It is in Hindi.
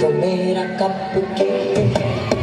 तो मेरा कप के है